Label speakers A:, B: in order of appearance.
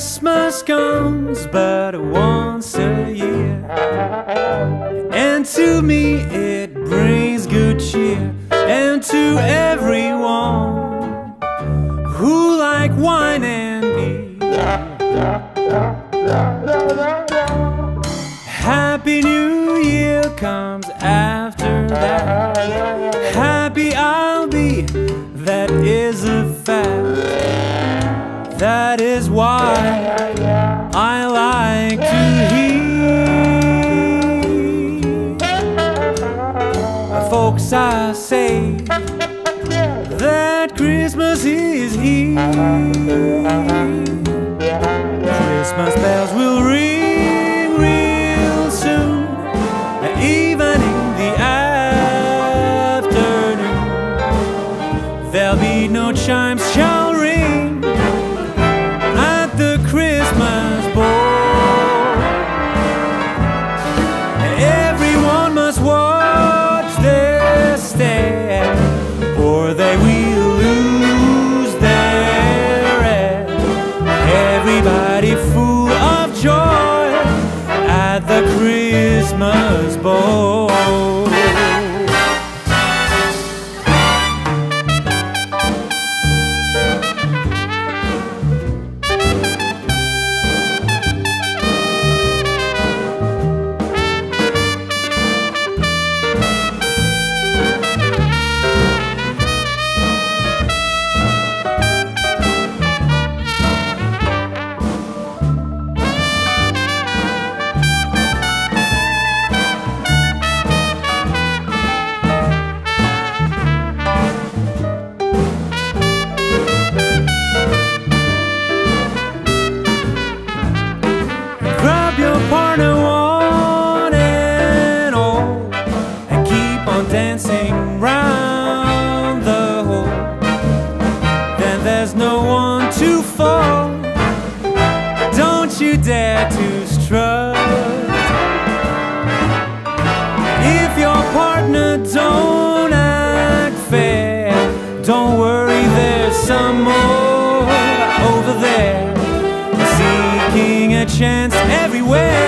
A: Christmas comes but once a year. And to me it brings good cheer. And to everyone who like wine and beer. Happy New Year comes folks I say that Christmas is here. Christmas bells will ring real soon, even in the afternoon. There'll be no chimes shall ring Christmas board. To strut If your partner don't act fair Don't worry, there's some more over there seeking a chance everywhere.